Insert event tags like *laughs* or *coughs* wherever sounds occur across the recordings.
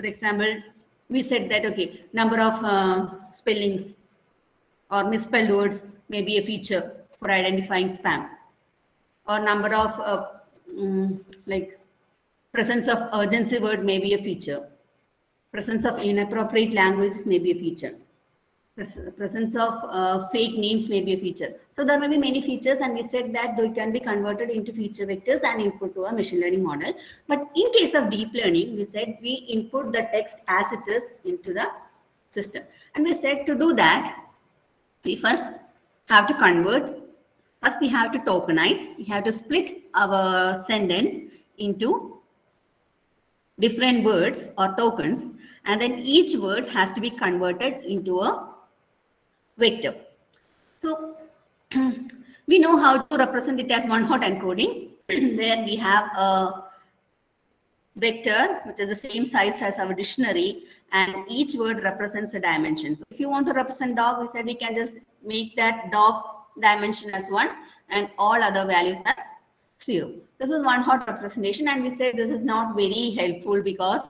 For example, we said that, okay, number of uh, spellings or misspelled words may be a feature for identifying spam. Or number of uh, um, like presence of urgency word may be a feature. Presence of inappropriate language may be a feature presence of uh, fake names may be a feature so there may be many features and we said that they can be converted into feature vectors and input to a machine learning model but in case of deep learning we said we input the text as it is into the system and we said to do that we first have to convert First, we have to tokenize. We have to split our sentence into different words or tokens. And then each word has to be converted into a vector. So *clears throat* we know how to represent it as one hot encoding, *clears throat* where we have a vector, which is the same size as our dictionary, and each word represents a dimension. So if you want to represent dog, we said we can just make that dog dimension as 1 and all other values as 0. This is one hot representation and we say this is not very helpful because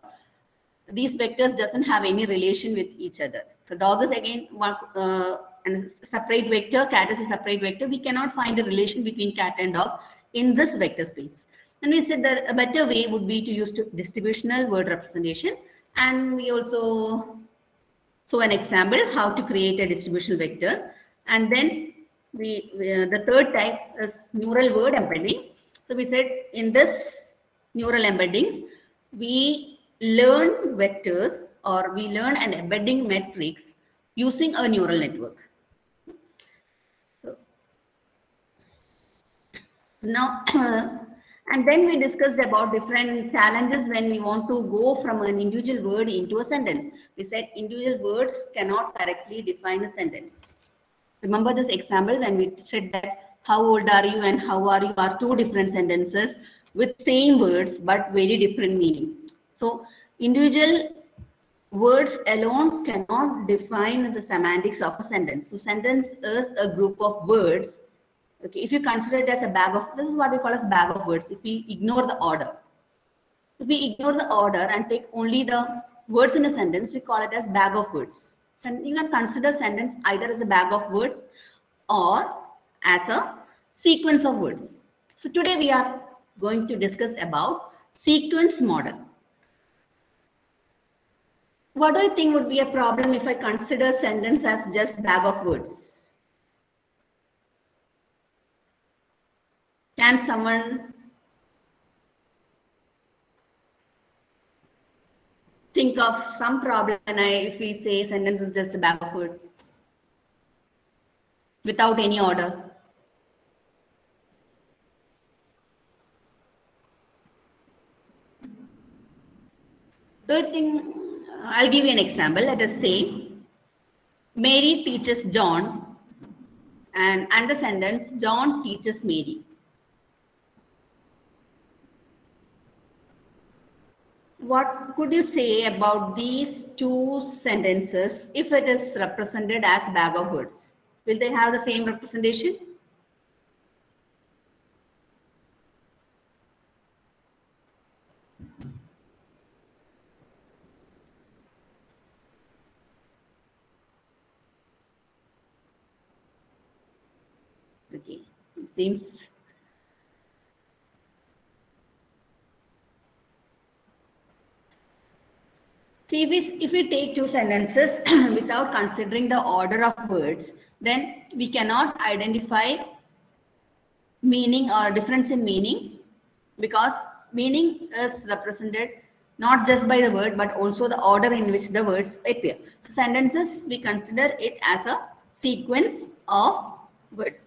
these vectors doesn't have any relation with each other. So dog is again one uh, and separate vector, cat is a separate vector. We cannot find a relation between cat and dog in this vector space. And we said that a better way would be to use distributional word representation. And we also saw an example how to create a distributional vector. And then we, we uh, the third type is neural word embedding. So we said in this neural embeddings, we learn vectors or we learn an embedding matrix using a neural network. Now, *clears throat* and then we discussed about different challenges when we want to go from an individual word into a sentence. We said individual words cannot directly define a sentence. Remember this example when we said that how old are you and how are you are two different sentences with same words but very different meaning. So individual words alone cannot define the semantics of a sentence. So sentence is a group of words. Okay, if you consider it as a bag of, this is what we call as bag of words. If we ignore the order, if we ignore the order and take only the words in a sentence, we call it as bag of words. And you can consider sentence either as a bag of words or as a sequence of words. So today we are going to discuss about sequence model. What do you think would be a problem if I consider sentence as just bag of words? Can someone think of some problem if we say sentence is just a bag of words without any order? Do you think I'll give you an example. Let us say Mary teaches John, and under sentence, John teaches Mary. What could you say about these two sentences if it is represented as bag of words? Will they have the same representation? Okay, seems See, if we, if we take two sentences *clears throat* without considering the order of words, then we cannot identify meaning or difference in meaning because meaning is represented not just by the word but also the order in which the words appear. So sentences, we consider it as a sequence of words.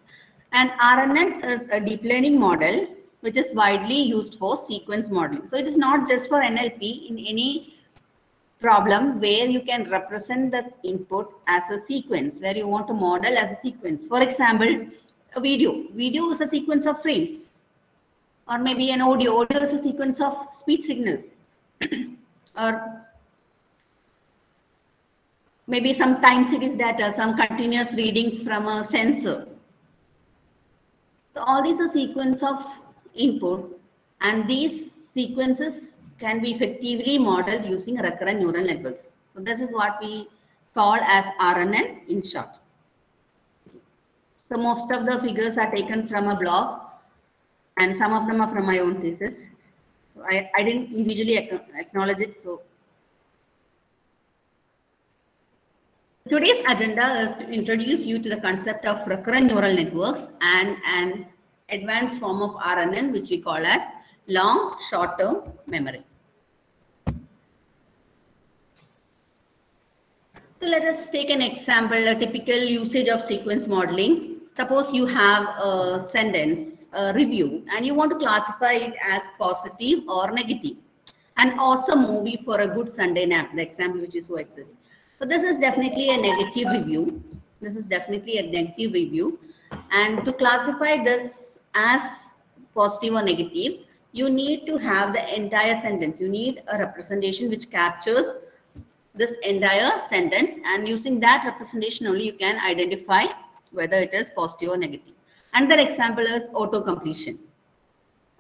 And RNN is a deep learning model which is widely used for sequence modeling. So it is not just for NLP in any problem where you can represent the input as a sequence, where you want to model as a sequence. For example, a video. Video is a sequence of frames. Or maybe an audio. Audio is a sequence of speech signals. *clears throat* or maybe some time series data, some continuous readings from a sensor. So all these are sequence of input and these sequences can be effectively modeled using recurrent neural networks. So this is what we call as RNN in short. So most of the figures are taken from a blog and some of them are from my own thesis. So I, I didn't individually acknowledge it. So today's agenda is to introduce you to the concept of recurrent neural networks and an advanced form of RNN, which we call as long short-term memory. So let us take an example, a typical usage of sequence modeling. Suppose you have a sentence, a review, and you want to classify it as positive or negative. An awesome movie for a good Sunday nap, the example which is so exciting. So this is definitely a negative review. This is definitely a negative review. And to classify this as positive or negative, you need to have the entire sentence. You need a representation which captures this entire sentence and using that representation only you can identify whether it is positive or negative. Another example is auto-completion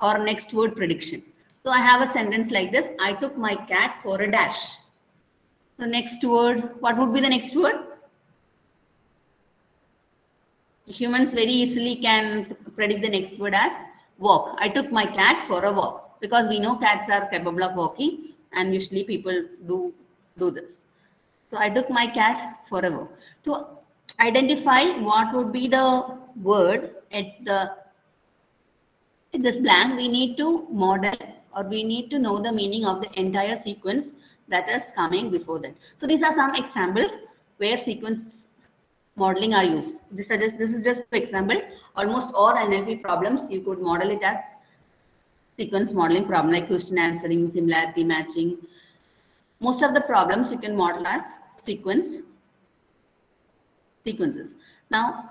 or next word prediction. So I have a sentence like this. I took my cat for a dash. The next word, what would be the next word? Humans very easily can predict the next word as walk. I took my cat for a walk because we know cats are capable of walking and usually people do do this. So I took my cat for a walk. To identify what would be the word at the in this blank, we need to model or we need to know the meaning of the entire sequence that is coming before that. So these are some examples where sequence modeling are used. This, is just, this is just for example. Almost all NLP problems, you could model it as sequence modeling problem like question answering, similarity matching, most of the problems you can model as sequence sequences. Now,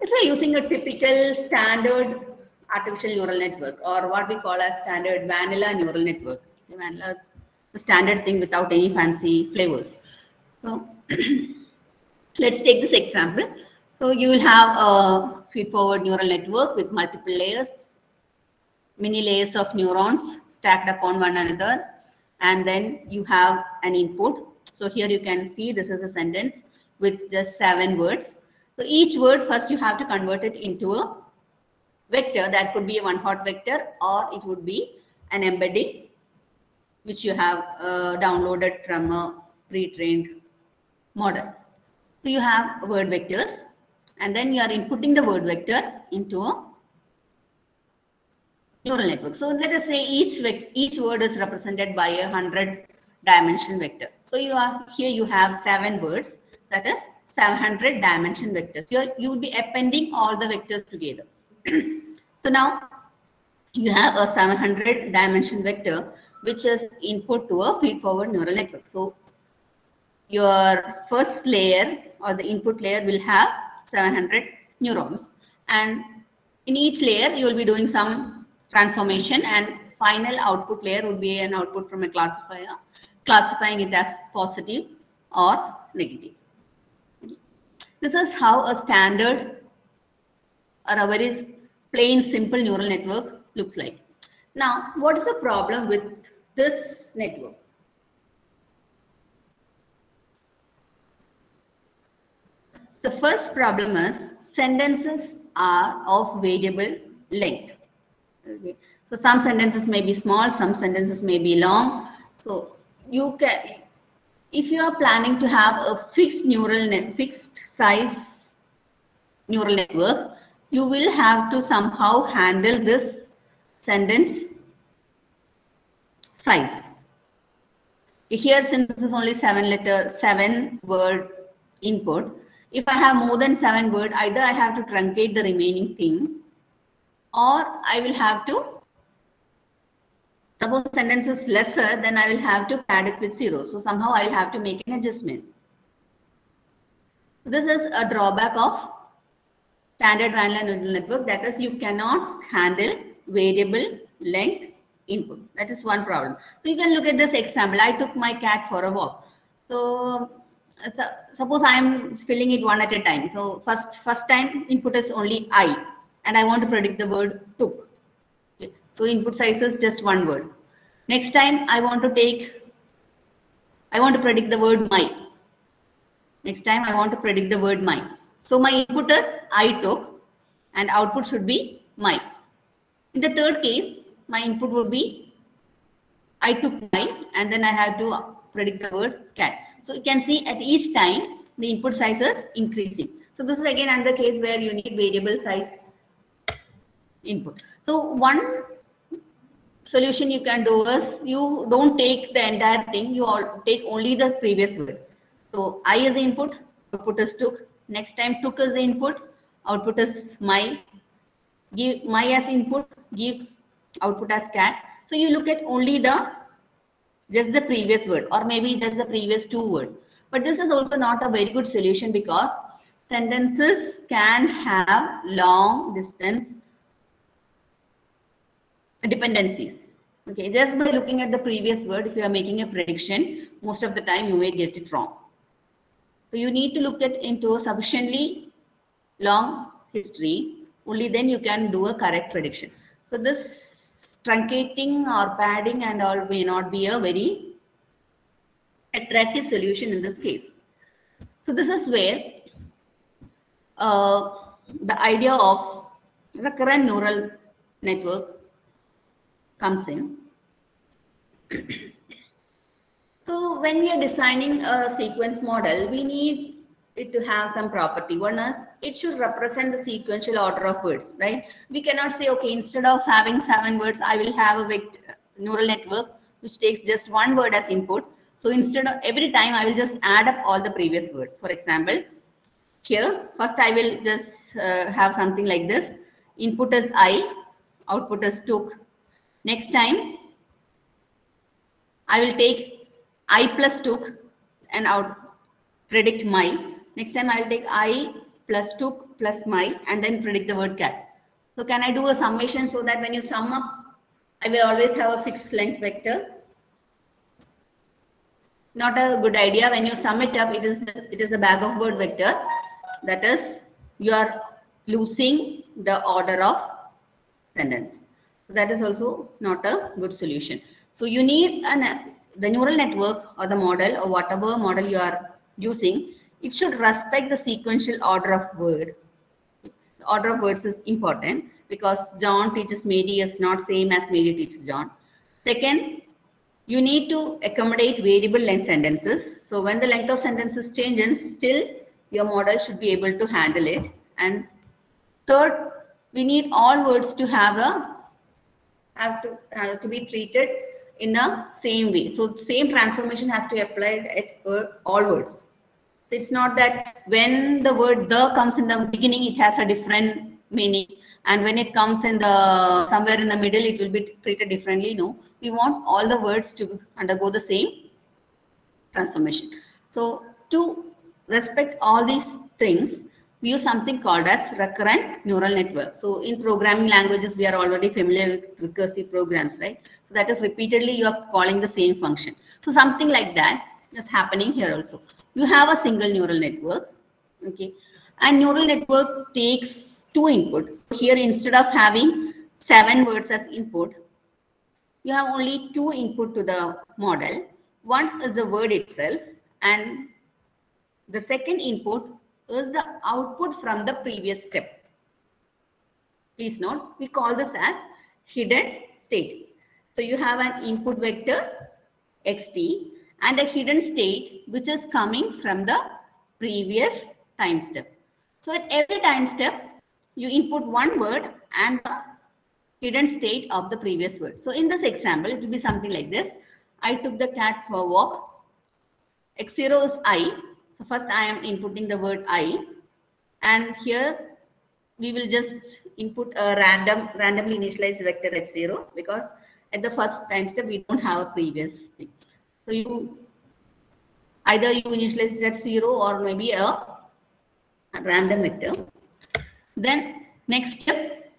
if we're using a typical standard artificial neural network or what we call as standard vanilla neural network. Vanilla is the standard thing without any fancy flavors. So *clears throat* let's take this example. So you will have a feed-forward neural network with multiple layers, many layers of neurons stacked upon one another and then you have an input. So here you can see this is a sentence with just seven words. So each word first you have to convert it into a vector that could be a one hot vector or it would be an embedding which you have uh, downloaded from a pre-trained model. So you have word vectors and then you are inputting the word vector into a neural network. So let us say each each word is represented by a hundred dimension vector. So you are here you have seven words that is 700 dimension vectors. You you will be appending all the vectors together. *clears throat* so now you have a 700 dimension vector which is input to a feed forward neural network. So your first layer or the input layer will have 700 neurons and in each layer you will be doing some transformation and final output layer would be an output from a classifier, classifying it as positive or negative. This is how a standard or a very plain simple neural network looks like. Now, what is the problem with this network? The first problem is sentences are of variable length. Okay. So some sentences may be small, some sentences may be long. So you can, if you are planning to have a fixed neural net, fixed size neural network, you will have to somehow handle this sentence size. Here, since this is only seven letter, seven word input, if I have more than seven word, either I have to truncate the remaining thing or I will have to, suppose sentence is lesser, then I will have to pad it with zero. So somehow I will have to make an adjustment. This is a drawback of standard vanilla neural network. That is, you cannot handle variable length input. That is one problem. So you can look at this example. I took my cat for a walk. So, so suppose I am filling it one at a time. So first, first time input is only I and I want to predict the word took. So input size is just one word. Next time I want to take, I want to predict the word my. Next time I want to predict the word my. So my input is I took and output should be my. In the third case, my input would be I took my and then I have to predict the word cat. So you can see at each time the input size is increasing. So this is again another case where you need variable size input. So one solution you can do is you don't take the entire thing, you all take only the previous word. So I is input, output is took. Next time took is input, output is my. Give my as input, give output as cat. So you look at only the just the previous word or maybe just the previous two word. But this is also not a very good solution because sentences can have long distance dependencies. Okay, just by looking at the previous word, if you are making a prediction, most of the time you may get it wrong. So you need to look at into a sufficiently long history. Only then you can do a correct prediction. So this truncating or padding and all may not be a very attractive solution in this case. So this is where uh, the idea of recurrent neural network comes in. *coughs* so when we are designing a sequence model, we need it to have some property. One is it should represent the sequential order of words, right? We cannot say, okay, instead of having seven words, I will have a vector, neural network which takes just one word as input. So instead of every time, I will just add up all the previous words. For example, here, first I will just uh, have something like this. Input is I, output is took. Next time, I will take I plus took and out predict my. Next time I will take I plus took plus my and then predict the word cat. So can I do a summation so that when you sum up, I will always have a fixed length vector? Not a good idea. When you sum it up, it is it is a bag of word vector. That is, you are losing the order of sentence. So that is also not a good solution. So you need an the neural network or the model or whatever model you are using it should respect the sequential order of word. The order of words is important because John teaches Mary is not same as Mary teaches John. Second, you need to accommodate variable length sentences. So when the length of sentences changes, still your model should be able to handle it. And third, we need all words to have a have to have to be treated in a same way. So same transformation has to be applied at all words. It's not that when the word the comes in the beginning, it has a different meaning. And when it comes in the somewhere in the middle, it will be treated differently. No, we want all the words to undergo the same transformation. So to respect all these things, we use something called as recurrent neural network. So in programming languages, we are already familiar with recursive programs, right? So that is repeatedly you are calling the same function. So something like that is happening here also you have a single neural network okay? And neural network takes two inputs here instead of having seven words as input you have only two input to the model. One is the word itself and the second input is the output from the previous step. Please note we call this as hidden state. So you have an input vector xt and a hidden state which is coming from the previous time step. So at every time step, you input one word and the hidden state of the previous word. So in this example, it will be something like this. I took the cat for a walk. X0 is I. So first I am inputting the word I. And here we will just input a random, randomly initialized vector X0 because at the first time step, we don't have a previous thing. So you either you initialize it at zero or maybe a, random vector. Then next step.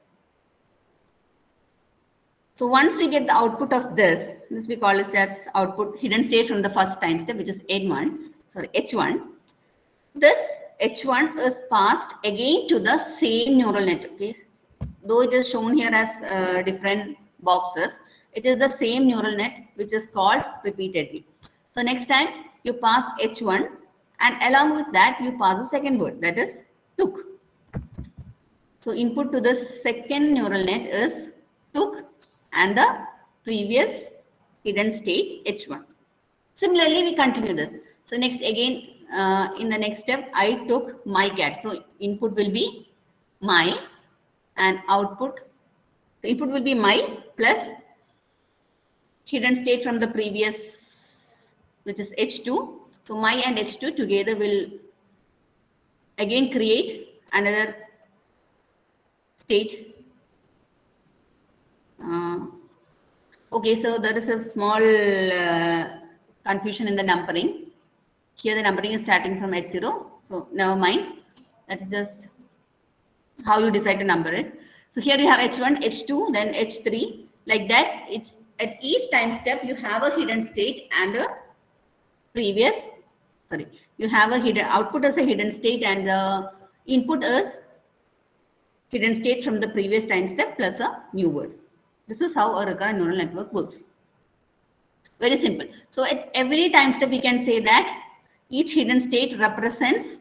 So once we get the output of this, this we call it as output hidden state from the first time step, which is N1, sorry, H1. This H1 is passed again to the same neural network. Okay? Though it is shown here as uh, different boxes, It is the same neural net which is called repeatedly. So next time you pass H1 and along with that you pass the second word that is took. So input to the second neural net is took and the previous hidden state H1. Similarly, we continue this. So next again, uh, in the next step, I took my cat. So input will be my and output, the input will be my plus hidden state from the previous, which is H2. So my and H2 together will again create another state. Uh, okay, so there is a small uh, confusion in the numbering. Here the numbering is starting from H0. So never mind. That is just how you decide to number it. So here you have H1, H2, then H3. Like that, it's at each time step you have a hidden state and a previous, sorry, you have a hidden output as a hidden state and the input is hidden state from the previous time step plus a new word. This is how a recurrent neural network works. Very simple. So at every time step, we can say that each hidden state represents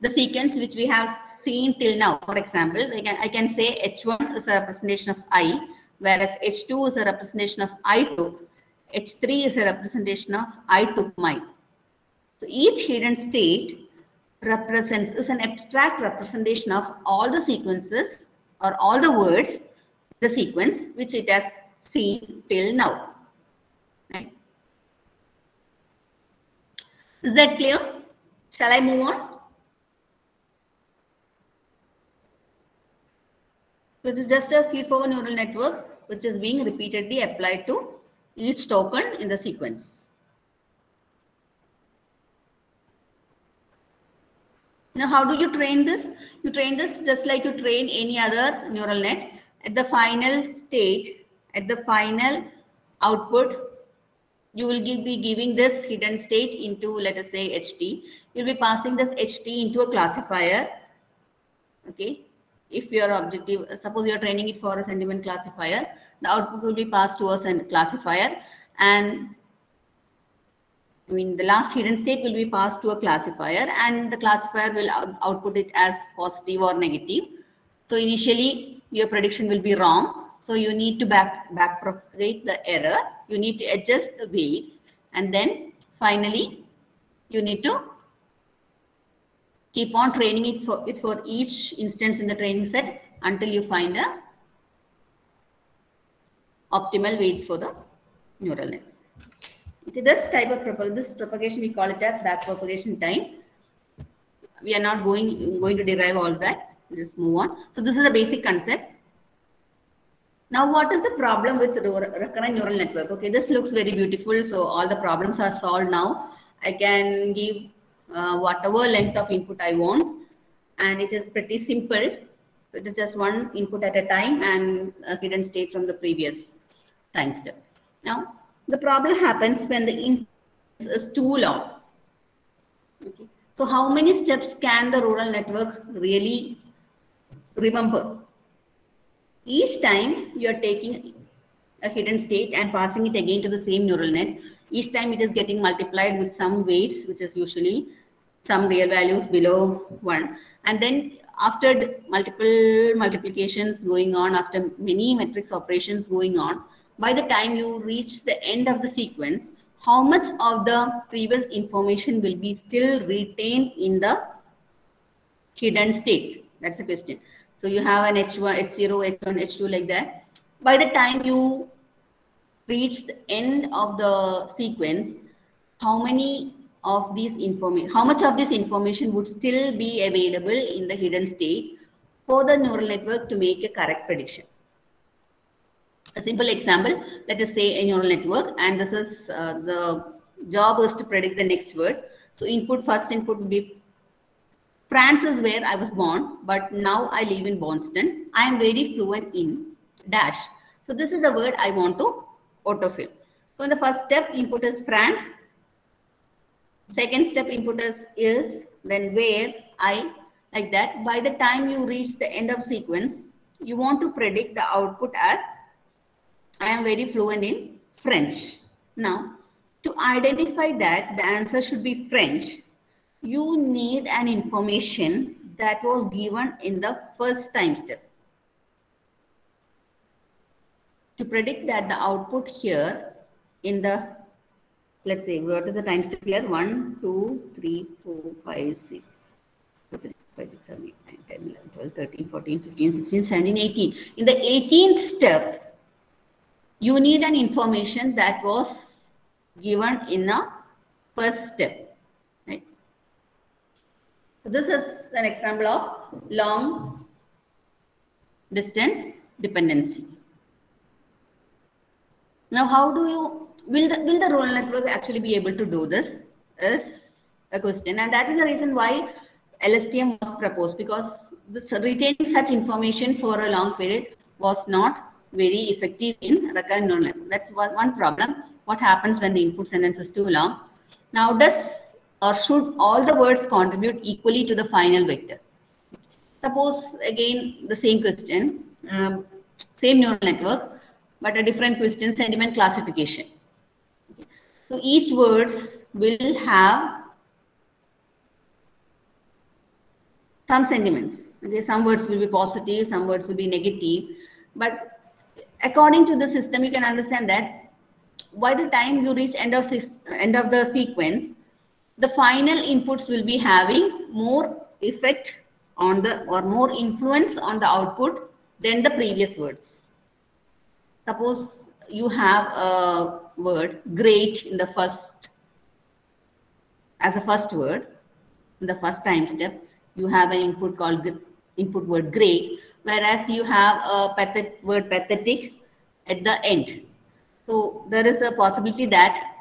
the sequence which we have seen till now. For example, I can, I can say H1 is a representation of I, whereas H2 is a representation of I2, H3 is a representation of I took my. So each hidden state represents, is an abstract representation of all the sequences or all the words, the sequence which it has seen till now. Right. Is that clear? Shall I move on? So it is just a feed-forward neural network which is being repeatedly applied to each token in the sequence. Now, how do you train this? You train this just like you train any other neural net. At the final state, at the final output, you will give, be giving this hidden state into, let us say, HT. You'll be passing this HT into a classifier. Okay. If your objective, suppose you're training it for a sentiment classifier, the output will be passed to a classifier and I mean, the last hidden state will be passed to a classifier and the classifier will out output it as positive or negative. So initially your prediction will be wrong. So you need to back, back propagate the error. You need to adjust the weights and then finally you need to keep on training it for, it for each instance in the training set until you find a optimal weights for the neural net. Okay, this type of propag this propagation we call it as back propagation time. We are not going going to derive all that. Just move on. So this is a basic concept. Now, what is the problem with recurrent neural network? Okay, this looks very beautiful. So all the problems are solved now. I can give uh, whatever length of input I want, and it is pretty simple. It is just one input at a time and a hidden state from the previous time step. Now, the problem happens when the input is too long. Okay. So how many steps can the neural network really remember? Each time you are taking a hidden state and passing it again to the same neural net, each time it is getting multiplied with some weights, which is usually some real values below 1. And then after multiple multiplications going on, after many matrix operations going on, by the time you reach the end of the sequence, how much of the previous information will be still retained in the hidden state? That's the question. So you have an H1, H0, H1, H2 like that. By the time you reach the end of the sequence, how many of these information, how much of this information would still be available in the hidden state for the neural network to make a correct prediction? a simple example, let us say a neural network, and this is uh, the job is to predict the next word. So input, first input would be France is where I was born, but now I live in Boston. I am very fluent in dash. So this is the word I want to autofill. So in the first step, input is France. Second step input is is, then where I, like that. By the time you reach the end of sequence, you want to predict the output as I am very fluent in French. Now, to identify that the answer should be French, you need an information that was given in the first time step. To predict that the output here in the, let's say, what is the time step here? 1, 2, 3, 4, 5, 6, 5, 6, 7, 8, 9, 10, 11, 12, 13, 14, 15, 16, 17, 18. In the 18th step, you need an information that was given in a first step. Right? So this is an example of long distance dependency. Now, how do you, will the, will the neural network actually be able to do this is a question. And that is the reason why LSTM was proposed because this, retaining such information for a long period was not very effective in recurrent neural network. That's one, one problem. What happens when the input sentence is too long? Now, does or should all the words contribute equally to the final vector? Suppose again the same question, um, same neural network, but a different question, sentiment classification. So each words will have some sentiments. Okay, some words will be positive, some words will be negative. But according to the system, you can understand that by the time you reach end of end of the sequence, the final inputs will be having more effect on the or more influence on the output than the previous words. Suppose you have a word great in the first as a first word in the first time step you have an input called the input word great whereas you have a pathetic word pathetic at the end. So there is a possibility that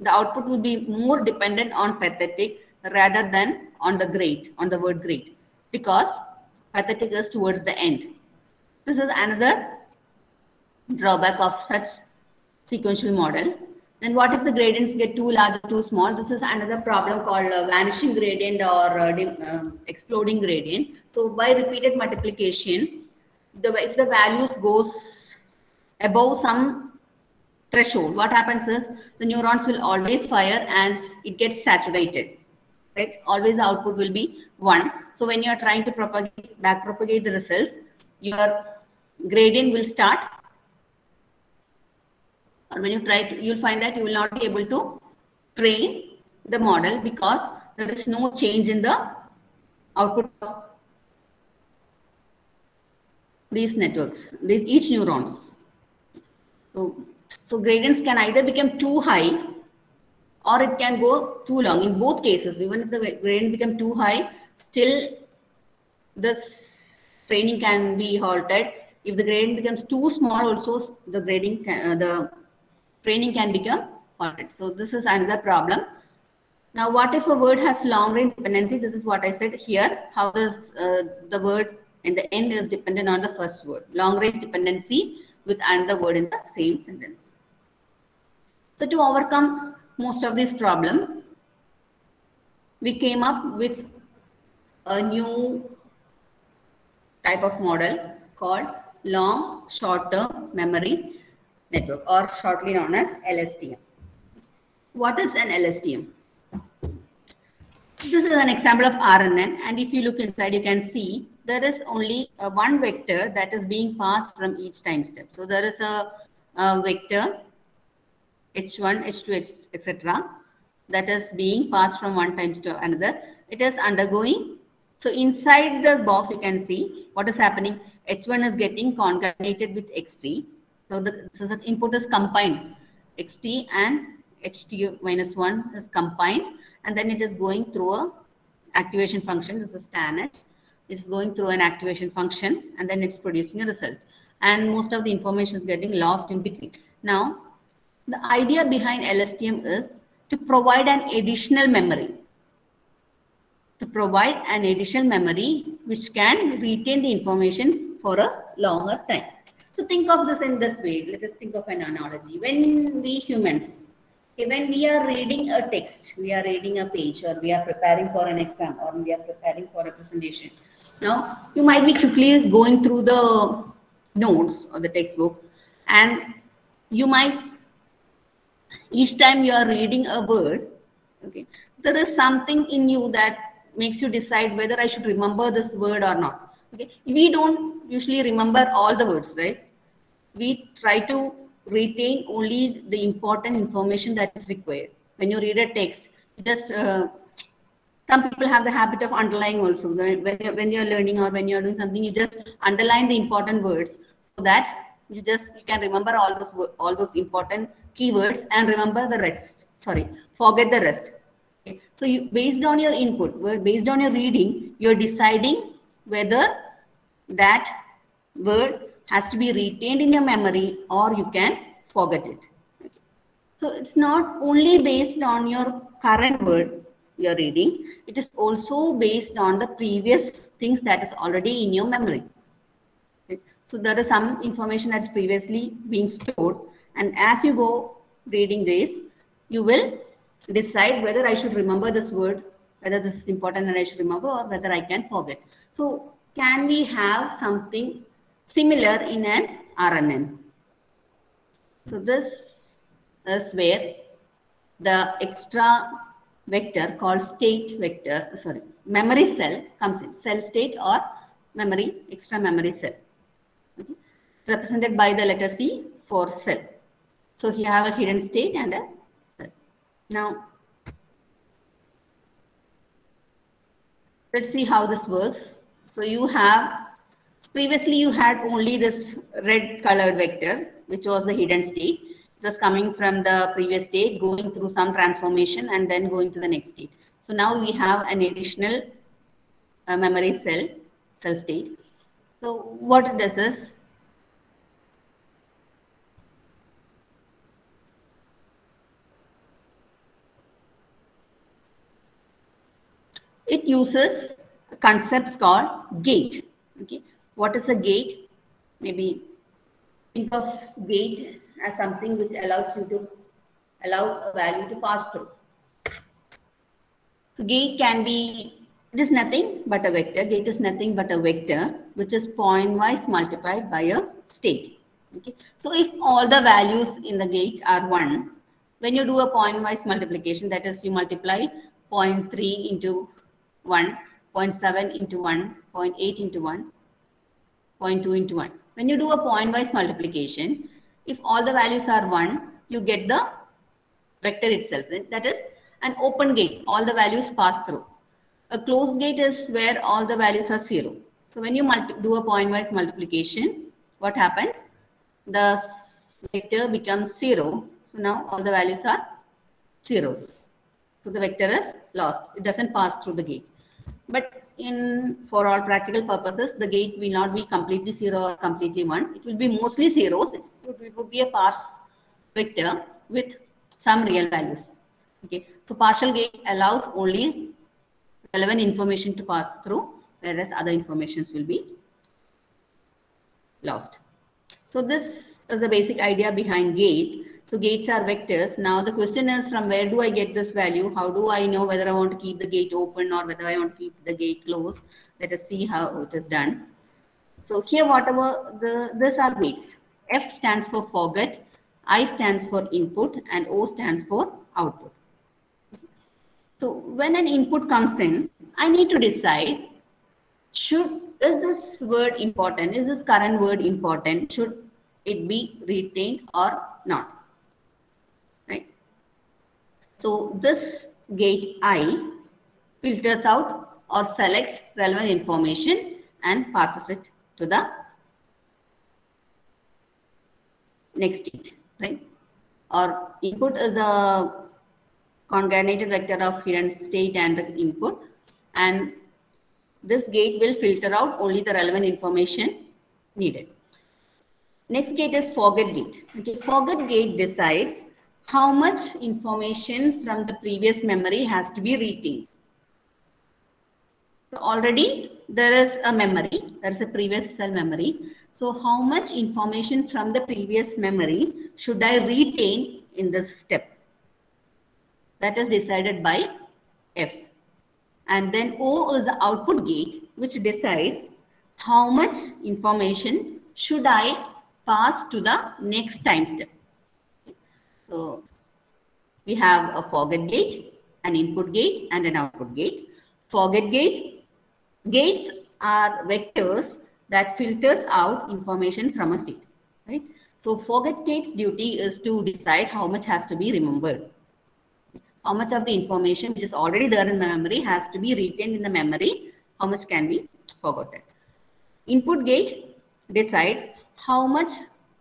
the output will be more dependent on pathetic rather than on the great on the word great because pathetic is towards the end. This is another drawback of such sequential model. Then what if the gradients get too large or too small? This is another problem called uh, vanishing gradient or uh, uh, exploding gradient. So by repeated multiplication, the, if the values goes above some threshold, what happens is the neurons will always fire and it gets saturated. Right? Always output will be 1. So when you are trying to propagate, back propagate the results, your gradient will start or when you try to, you'll find that you will not be able to train the model because there is no change in the output of these networks, these each neurons. So, so gradients can either become too high or it can go too long. In both cases, even if the gradient become too high, still the training can be halted. If the gradient becomes too small, also the grading can, uh, the training can become halted. So this is another problem. Now, what if a word has long range dependency? This is what I said here. How does uh, the word in the end is dependent on the first word. Long range dependency with another word in the same sentence. So to overcome most of these problems, we came up with a new type of model called long short-term memory network or shortly known as LSTM. What is an LSTM? This is an example of RNN and if you look inside you can see there is only a one vector that is being passed from each time step. So there is a, a vector h1, h2, etc. that is being passed from one time to another. It is undergoing. So inside the box you can see what is happening. h1 is getting concatenated with x3 so the so input is combined. xt and ht minus 1 is combined and then it is going through a activation function. This is TANH. It's going through an activation function and then it's producing a result. And most of the information is getting lost in between. Now, the idea behind LSTM is to provide an additional memory. To provide an additional memory which can retain the information for a longer time. So think of this in this way. Let us think of an analogy. When we humans, okay, when we are reading a text, we are reading a page or we are preparing for an exam or we are preparing for a presentation. Now, you might be quickly going through the notes or the textbook and you might each time you are reading a word okay there is something in you that makes you decide whether i should remember this word or not okay we don't usually remember all the words right we try to retain only the important information that is required. When you read a text just uh, some people have the habit of underlining also. When, you're, when you're learning or when you're doing something you just underline the important words so that you just you can remember all those all those important keywords and remember the rest. Sorry forget the rest. Okay. so you based on your input based on your reading you're deciding whether that word has to be retained in your memory or you can forget it so it's not only based on your current word you're reading it is also based on the previous things that is already in your memory so there is some information that's previously being stored. And as you go reading this, you will decide whether I should remember this word, whether this is important and I should remember or whether I can forget. So can we have something similar in an RNN? So this is where the extra vector called state vector, sorry, memory cell comes in, cell state or memory, extra memory cell represented by the letter C for cell. So here have a hidden state and a cell. Now, let's see how this works. So you have, previously you had only this red colored vector, which was the hidden state. It was coming from the previous state, going through some transformation and then going to the next state. So now we have an additional uh, memory cell, cell state. So what does is, it uses concepts called gate. Okay, what is a gate? Maybe think of gate as something which allows you to allows a value to pass through. So gate can be it is nothing but a vector. Gate is nothing but a vector which is pointwise multiplied by a state. Okay. So if all the values in the gate are 1, when you do a pointwise multiplication, that is you multiply 0.3 into 1, 0.7 into 1, 0.8 into 1, 0.2 into 1. When you do a point-wise multiplication, if all the values are 1, you get the vector itself. That is an open gate. All the values pass through. A closed gate is where all the values are 0. So when you do a point-wise multiplication, what happens? The vector becomes 0. So now all the values are zeros. So the vector is lost. It doesn't pass through the gate. But in for all practical purposes, the gate will not be completely zero or completely one. It will be mostly zeros. It would be a parse vector with some real values. Okay. So partial gate allows only relevant information to pass through, whereas other informations will be lost. So this is the basic idea behind gate. So gates are vectors. Now the question is from where do I get this value? How do I know whether I want to keep the gate open or whether I want to keep the gate closed? Let us see how it is done. So here whatever the these are gates. F stands for forget, I stands for input and O stands for output. So when an input comes in, I need to decide should is this word important? Is this current word important? Should it be retained or not? So this gate I filters out or selects relevant information and passes it to the next gate, right? Or input is a concatenated vector of hidden state and the input. And this gate will filter out only the relevant information needed. Next gate is forget gate. Okay, forget gate decides how much information from the previous memory has to be retained. So already there is a memory, there is a previous cell memory. So how much information from the previous memory should I retain in this step? That is decided by F. And then O is the output gate which decides how much information should I pass to the next time step. So we have a forget gate, an input gate, and an output gate. Forget gate, gates are vectors that filters out information from a state, right? So forget gate's duty is to decide how much has to be remembered. How much of the information which is already there in the memory has to be retained in the memory, how much can be forgotten. Input gate decides how much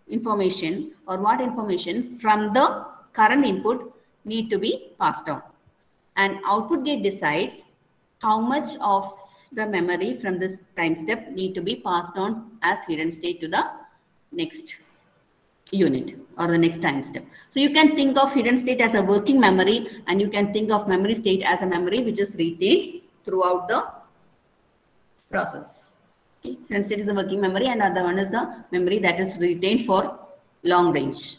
information or what information from the current input need to be passed on. And output gate decides how much of the memory from this time step need to be passed on as hidden state to the next unit or the next time step. So you can think of hidden state as a working memory and you can think of memory state as a memory which is retained throughout the process. Okay. Hidden state is a working memory and other one is the memory that is retained for long range.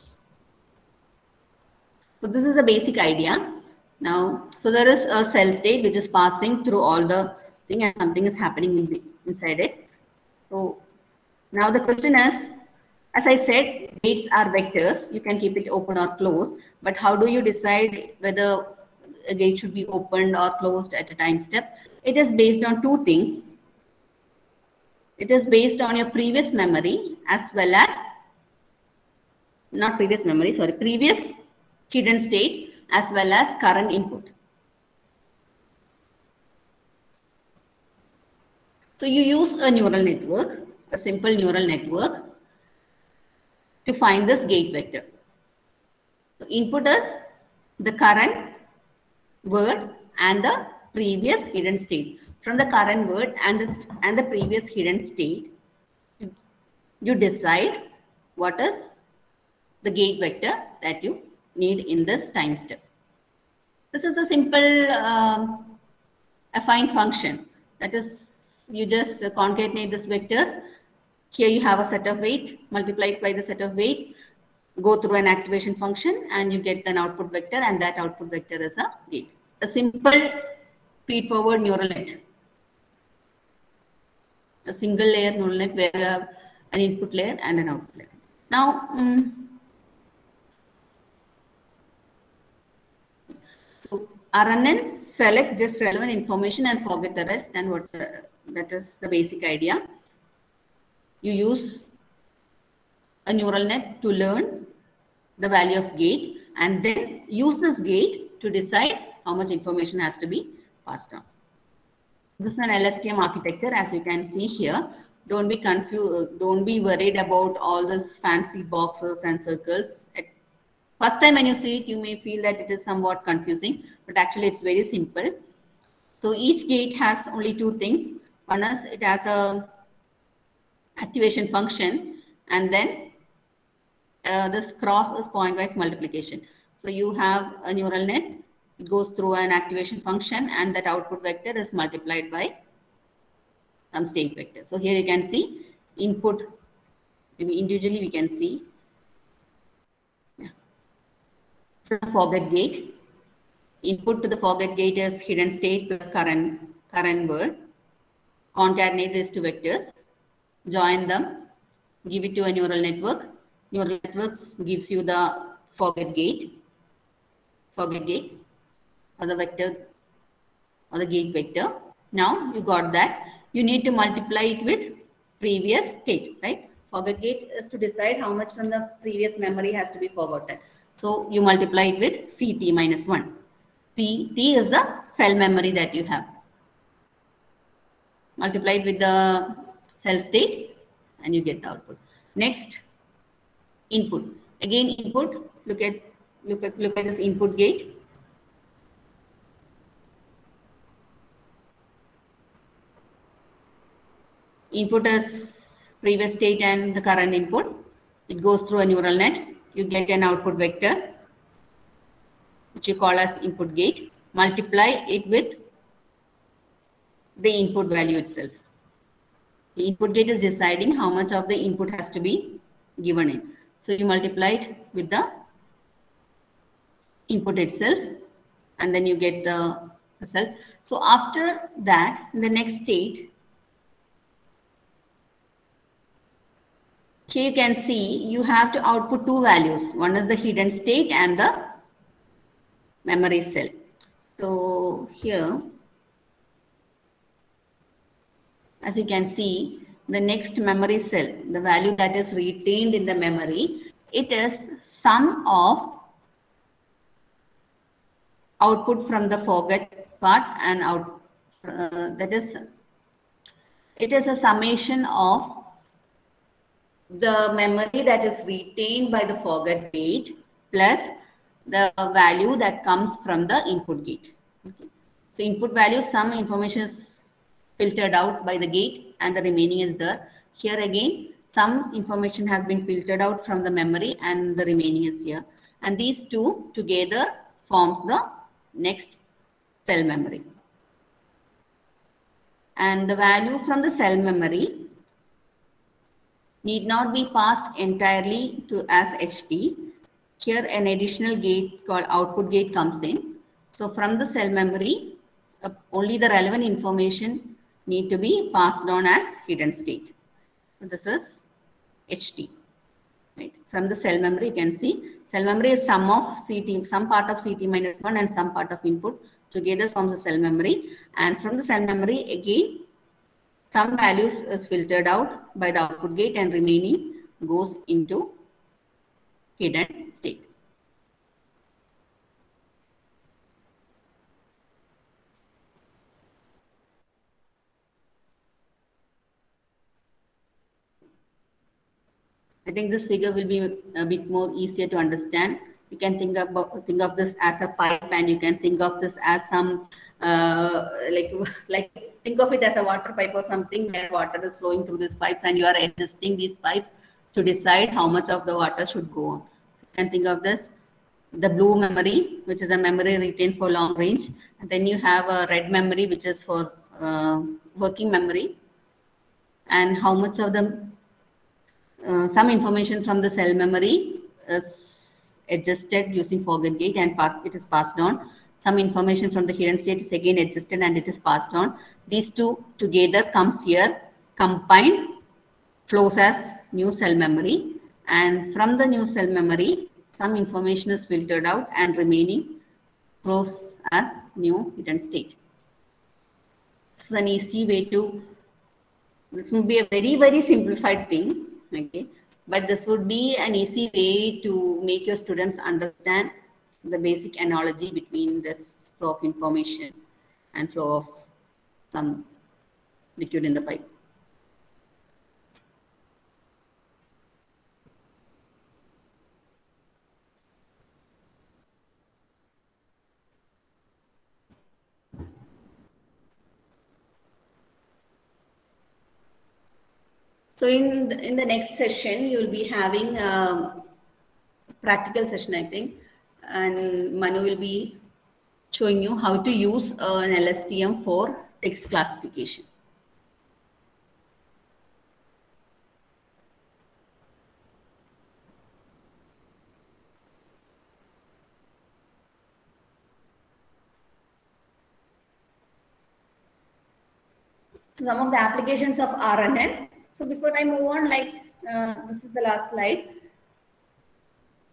So this is the basic idea. Now, so there is a cell state which is passing through all the thing and something is happening in the, inside it. So now the question is, as I said, gates are vectors. You can keep it open or closed. But how do you decide whether a gate should be opened or closed at a time step? It is based on two things. It is based on your previous memory as well as, not previous memory, sorry, previous hidden state as well as current input. So you use a neural network, a simple neural network to find this gate vector. So input is the current word and the previous hidden state. From the current word and the, and the previous hidden state, you decide what is the gate vector that you need in this time step. This is a simple um, affine function. That is, you just concatenate these vectors here you have a set of weights multiplied by the set of weights, go through an activation function and you get an output vector and that output vector is a gate. A simple feed-forward neural net. A single layer neural net where you have an input layer and an output layer. Now, um, so RNN select just relevant information and forget the rest and what uh, that is the basic idea you use a neural net to learn the value of gate and then use this gate to decide how much information has to be passed on. This is an LSTM architecture as you can see here. Don't be confused, don't be worried about all these fancy boxes and circles. At First time when you see it, you may feel that it is somewhat confusing, but actually it's very simple. So each gate has only two things. One is it has a activation function and then uh, this cross is pointwise multiplication. So you have a neural net, it goes through an activation function and that output vector is multiplied by some state vector. So here you can see input, maybe individually we can see. Yeah. Forget gate. Input to the forget gate is hidden state plus current, current word. Concatenate these two vectors join them, give it to a neural network. Neural network gives you the forget gate, forget gate, or the vector, or the gate vector. Now you got that. You need to multiply it with previous state, right? Forget gate is to decide how much from the previous memory has to be forgotten. So you multiply it with CT minus 1. T, T is the cell memory that you have. Multiply it with the cell state and you get the output. Next, input. Again, input, look at, look at, look at this input gate. Input as previous state and the current input. It goes through a neural net. You get an output vector, which you call as input gate. Multiply it with the input value itself. The input gate is deciding how much of the input has to be given in. So you multiply it with the input itself and then you get the result. So after that, in the next state, here you can see you have to output two values. One is the hidden state and the memory cell. So here, as you can see, the next memory cell, the value that is retained in the memory, it is sum of output from the forget part and out uh, that is it is a summation of the memory that is retained by the forget gate plus the value that comes from the input gate. Okay. So input value, some information is filtered out by the gate and the remaining is there. Here again, some information has been filtered out from the memory and the remaining is here. And these two together forms the next cell memory. And the value from the cell memory need not be passed entirely to as HT. Here an additional gate called output gate comes in. So from the cell memory, uh, only the relevant information need to be passed on as hidden state. So this is HT. Right. From the cell memory, you can see cell memory is sum of CT, some part of CT minus 1 and some part of input together forms the cell memory. And from the cell memory, again, some values is filtered out by the output gate and remaining goes into hidden state. I think this figure will be a bit more easier to understand. You can think about think of this as a pipe, and you can think of this as some uh, like *laughs* like think of it as a water pipe or something where water is flowing through these pipes, and you are adjusting these pipes to decide how much of the water should go on. Can think of this the blue memory, which is a memory retained for long range, and then you have a red memory, which is for uh, working memory, and how much of the uh, some information from the cell memory is adjusted using forget gate and pass, it is passed on. Some information from the hidden state is again adjusted and it is passed on. These two together comes here, combined, flows as new cell memory. And from the new cell memory, some information is filtered out and remaining flows as new hidden state. This is an easy way to, this would be a very, very simplified thing okay but this would be an easy way to make your students understand the basic analogy between this flow of information and flow of some liquid in the pipe. So in the, in the next session, you'll be having a practical session, I think, and Manu will be showing you how to use uh, an LSTM for text classification. some of the applications of RNN so before I move on, like uh, this is the last slide.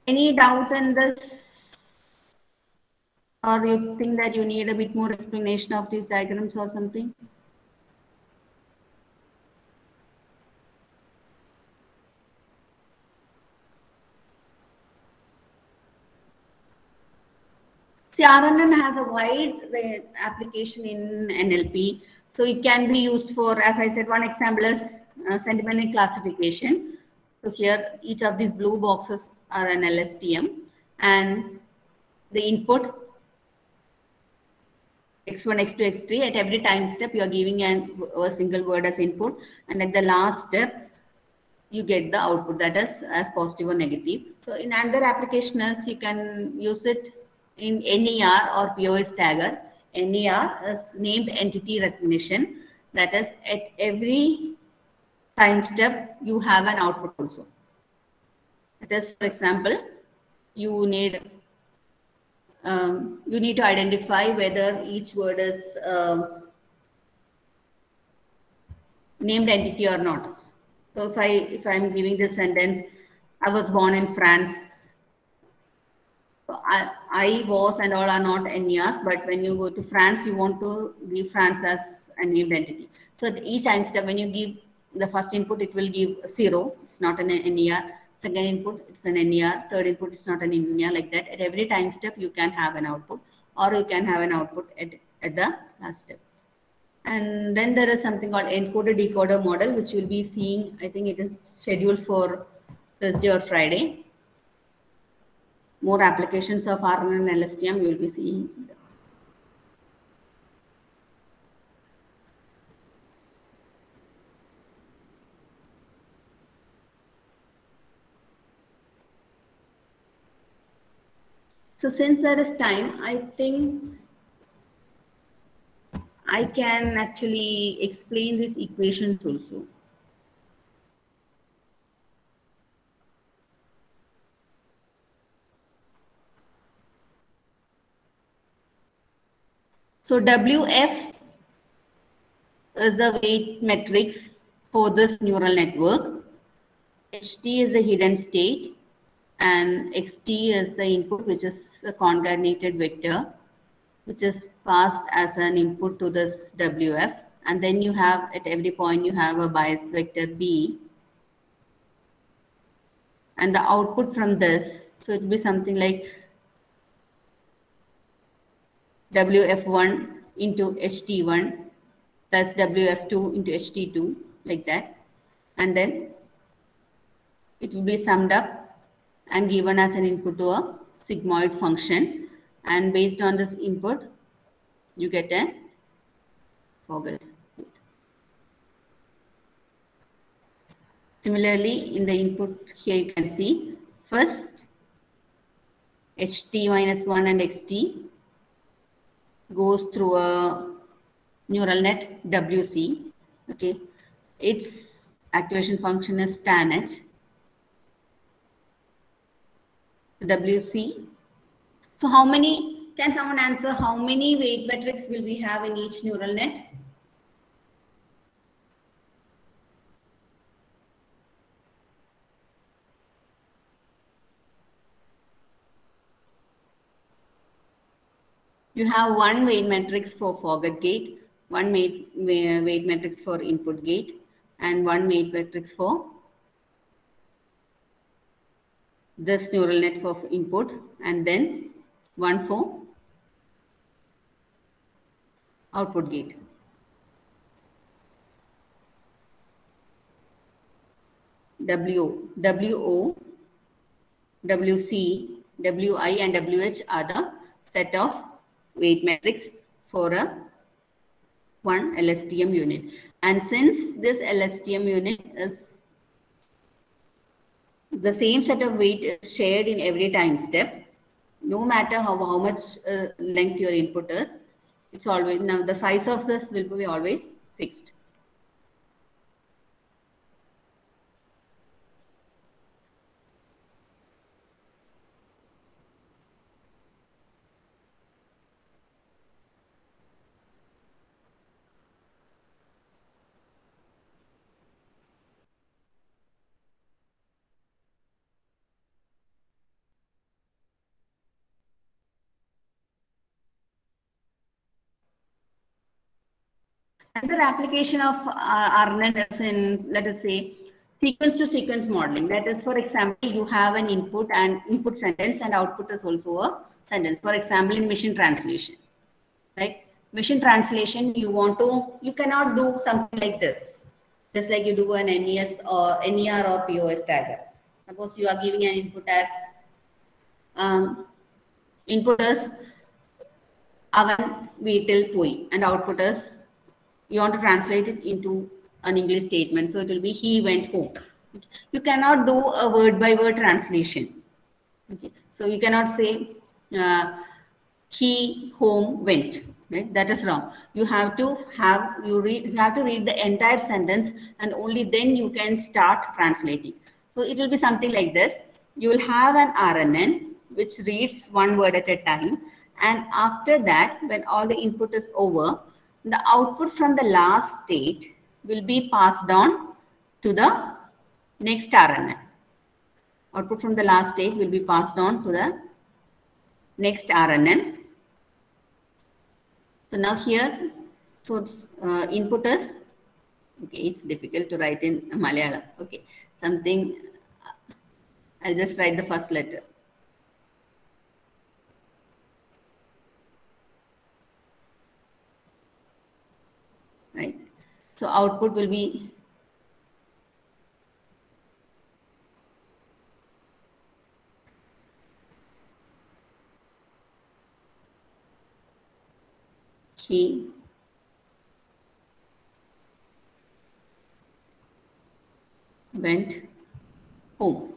Any doubt in this? Or you think that you need a bit more explanation of these diagrams or something? See, RNN has a wide application in NLP. So it can be used for, as I said, one example is uh, sentiment classification. So here, each of these blue boxes are an LSTM and the input x1, x2, x3 at every time step you are giving an, a single word as input and at the last step you get the output that is as positive or negative. So in other applications you can use it in NER or POS tagger. NER is named entity recognition that is at every time step, you have an output also. That is, for example, you need um, you need to identify whether each word is uh, named entity or not. So if I if I'm giving this sentence, I was born in France. So I, I was and all are not NERs, but when you go to France, you want to give France as a named entity. So each time when you give the first input, it will give zero. It's not an NER. Second input, it's an NER. Third input, it's not an NER like that. At every time step, you can have an output or you can have an output at, at the last step. And then there is something called encoder decoder model, which we'll be seeing. I think it is scheduled for Thursday or Friday. More applications of RNN and LSTM you will be seeing. So since there is time, I think I can actually explain these equations also. So WF is the weight matrix for this neural network. HT is the hidden state and XT is the input which is a concatenated vector which is passed as an input to this WF. And then you have at every point you have a bias vector B. And the output from this, so it will be something like WF1 into HT1 plus WF2 into HT2 like that. And then it will be summed up and given as an input to a sigmoid function. And based on this input, you get a Fogel. Similarly, in the input here you can see first HT minus 1 and XT goes through a neural net WC. Okay, its activation function is tan WC. So how many, can someone answer how many weight metrics will we have in each neural net? You have one weight matrix for forget gate, one weight, weight matrix for input gate, and one weight matrix for this neural net for input, and then one for output gate. W, WO, WC, WI, and WH are the set of weight matrix for a one LSTM unit. And since this LSTM unit is the same set of weight is shared in every time step, no matter how, how much uh, length your input is, it's always, now the size of this will be always fixed. Another application of uh, RNN is in, let us say, sequence to sequence modeling. That is, for example, you have an input and input sentence and output is also a sentence. For example, in machine translation, right? Machine translation, you want to, you cannot do something like this, just like you do an NES or NER or POS tagger. Suppose you are giving an input as, um, input is avan veetil poi and output is you want to translate it into an English statement. So it will be he went home. You cannot do a word by word translation. Okay. So you cannot say uh, he home went. Right? That is wrong. You have to have you read you have to read the entire sentence and only then you can start translating. So it will be something like this. You will have an RNN which reads one word at a time. And after that, when all the input is over, the output from the last state will be passed on to the next RNN. Output from the last state will be passed on to the next RNN. So now here, so uh, input is, okay, it's difficult to write in Malayalam. Okay, something, I'll just write the first letter. Right, so output will be he went home.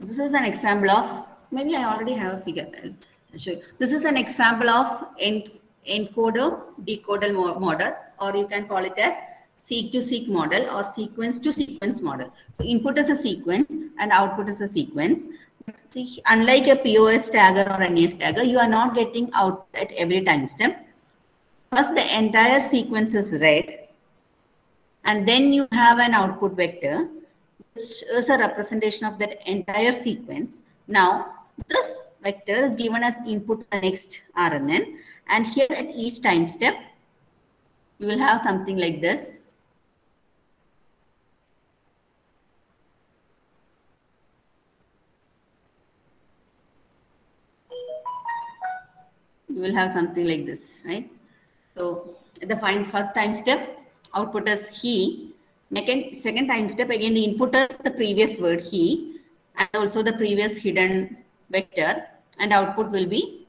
This is an example of, maybe I already have a figure. I'll show you. This is an example of encoder decoder model, or you can call it as seek to seek model or sequence to sequence model. So input is a sequence and output is a sequence. See, unlike a POS tagger or NAS tagger, you are not getting out at every time step. First, the entire sequence is read, and then you have an output vector, which is a representation of that entire sequence. Now, this vector is given as input to the next RNN, and here at each time step, you will have something like this. you will have something like this, right? So the first time step, output is he. Second, second time step, again the input is the previous word he and also the previous hidden vector and output will be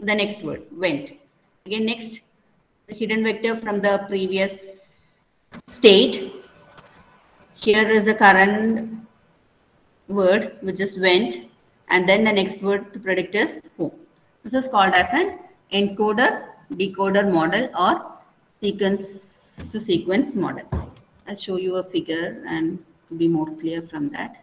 the next word went. Again next, the hidden vector from the previous state. Here is the current word which is went and then the next word to predict is who. This is called as an encoder decoder model or sequence to sequence model. I'll show you a figure and to be more clear from that.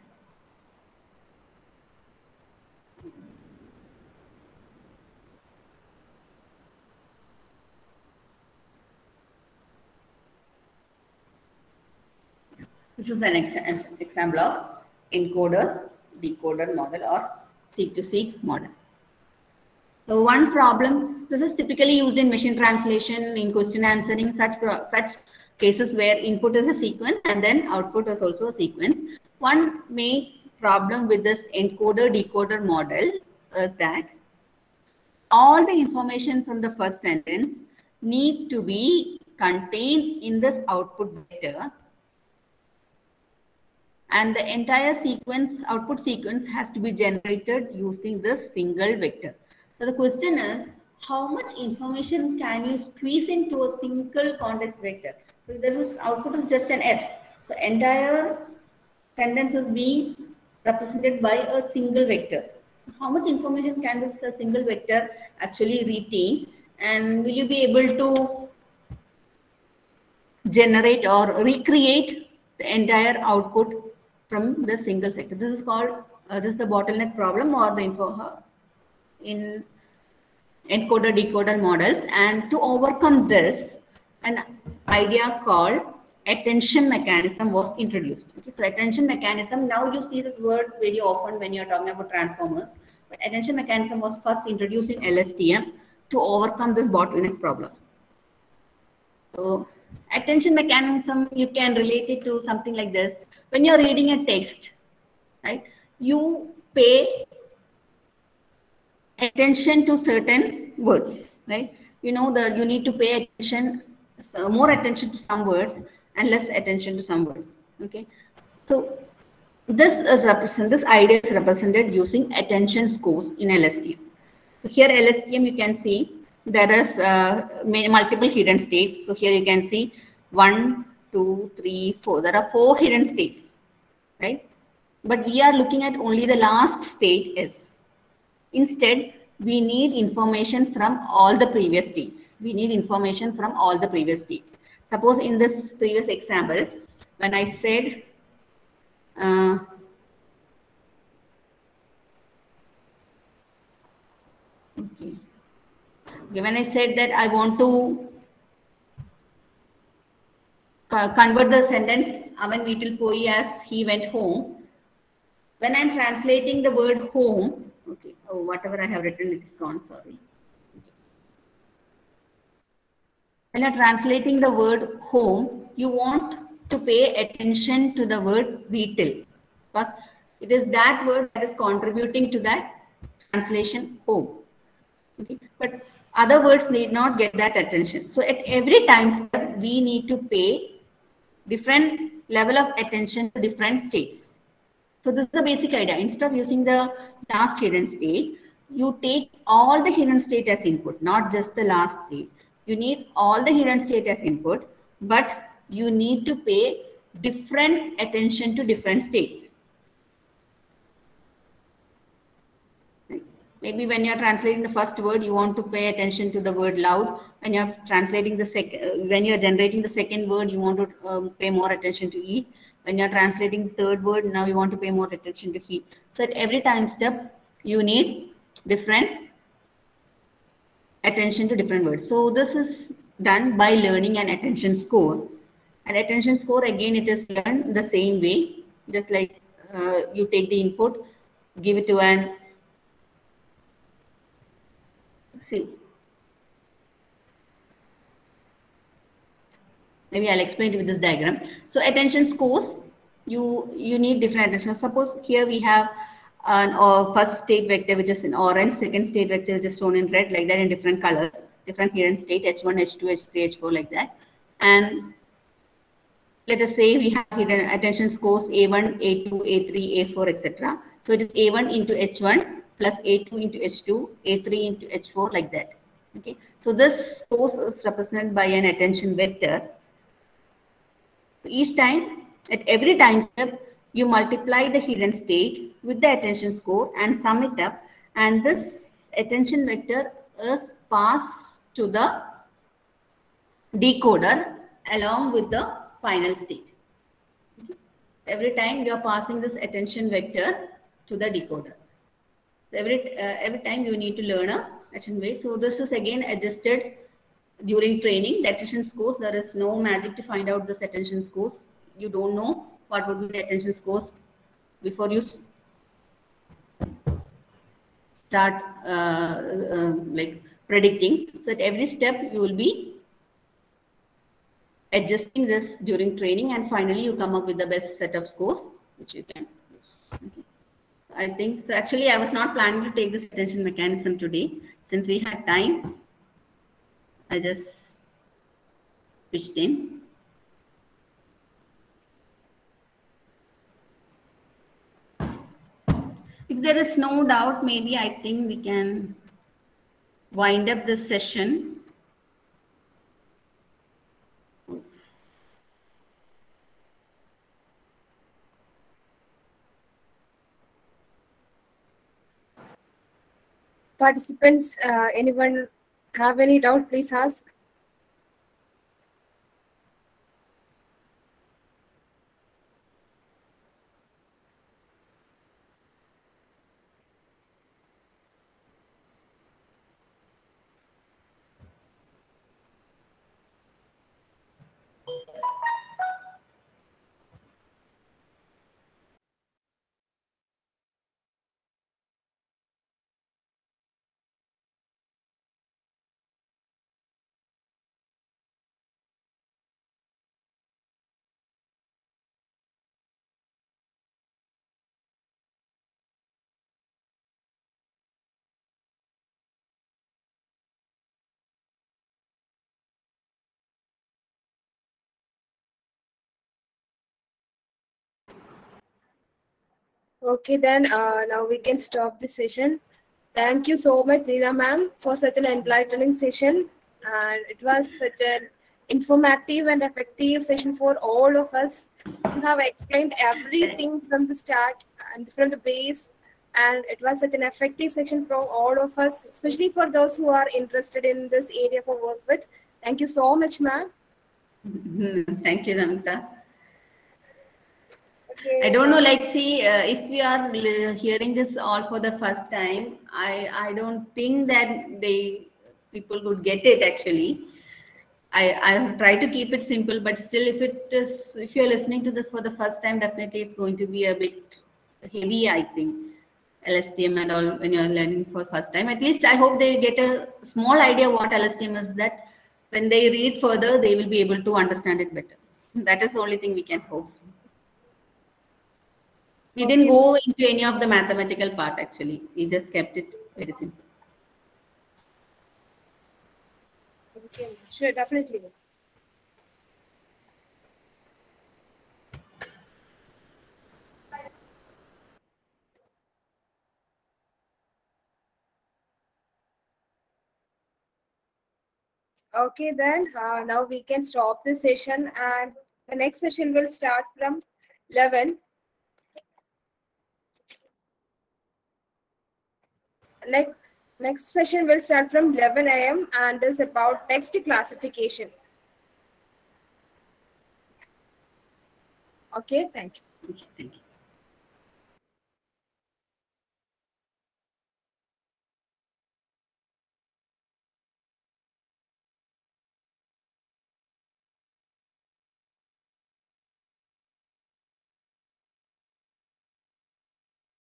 This is an ex example of encoder decoder model or seek to seek model. So one problem, this is typically used in machine translation, in question answering, such, such cases where input is a sequence and then output is also a sequence. One main problem with this encoder decoder model is that all the information from the first sentence need to be contained in this output vector and the entire sequence output sequence has to be generated using this single vector so the question is, how much information can you squeeze into a single context vector? So this is output is just an S. So entire sentence is being represented by a single vector. How much information can this uh, single vector actually retain? And will you be able to generate or recreate the entire output from the single sector? This is called, uh, this is the bottleneck problem or the info, in encoder decoder models. And to overcome this an idea called attention mechanism was introduced. Okay so attention mechanism now you see this word very often when you're talking about transformers. But attention mechanism was first introduced in lstm to overcome this bottleneck problem. So attention mechanism you can relate it to something like this when you're reading a text right you pay attention to certain words, right? You know that you need to pay attention, uh, more attention to some words and less attention to some words. Okay, so this is represent this idea is represented using attention scores in LSTM. So here LSTM you can see there is uh, multiple hidden states. So here you can see one, two, three, four. There are four hidden states, right? But we are looking at only the last state S. Instead, we need information from all the previous states. We need information from all the previous states. Suppose in this previous example, when I said uh, okay. when I said that I want to convert the sentence avan veetil poi as he went home. When i'm translating the word home okay oh whatever i have written it's gone sorry. When you're translating the word home you want to pay attention to the word veetil because it is that word that is contributing to that translation home. Okay but other words need not get that attention. So at every time step we need to pay different level of attention to different states. So this is the basic idea. Instead of using the last hidden state you take all the hidden state as input not just the last state you need all the hidden state as input but you need to pay different attention to different states. Maybe when you're translating the first word you want to pay attention to the word loud when you're translating the second when you're generating the second word you want to um, pay more attention to eat when you're translating the third word now you want to pay more attention to heat so at every time step you need different attention to different words. So this is done by learning an attention score. And attention score again it is learned the same way. Just like uh, you take the input give it to an see maybe i'll explain it with this diagram. So attention scores you you need different attention suppose here we have an or first state vector which is in orange second state vector which is shown in red like that in different colors different hidden state h1 h2 h3 h4 like that. And let us say we have hidden attention scores a1 a2 a3 a4 etc so it is a1 into h1 plus a2 into h2 a3 into h4 like that. Okay? So this scores is represented by an attention vector each time at every time step you multiply the hidden state with the attention score and sum it up. And this attention vector is passed to the decoder along with the final state. Every time you are passing this attention vector to the decoder. Every uh, every time you need to learn a attention way. So this is again adjusted during training the attention scores there is no magic to find out this attention scores. You don't know what would be the attention scores before you start uh, uh, like predicting. So at every step you will be adjusting this during training and finally you come up with the best set of scores which you can use. I think so actually i was not planning to take this attention mechanism today since we had time I just pitched in. If there is no doubt, maybe I think we can wind up this session. Participants, uh, anyone have any doubt, please ask. Okay, then uh, now we can stop the session. Thank you so much, Leela ma'am, for such an enlightening session. And it was such an informative and effective session for all of us. You have explained everything from the start and from the base. And it was such an effective session for all of us, especially for those who are interested in this area for work with. Thank you so much, ma'am. Thank you, Namita. I don't know, like, see, uh, if we are hearing this all for the first time, I, I don't think that they people would get it actually. I, I try to keep it simple, but still, if it is, if you're listening to this for the first time, definitely it's going to be a bit heavy, I think. LSTM and all when you're learning for first time. At least I hope they get a small idea what LSTM is that when they read further, they will be able to understand it better. *laughs* That is the only thing we can hope. We didn't go into any of the mathematical part actually. We just kept it very simple. Okay, sure, definitely. Okay, then uh, now we can stop this session and the next session will start from 11. Next, next session will start from 11 a.m. and is about text classification. Okay, thank you. Okay, thank you.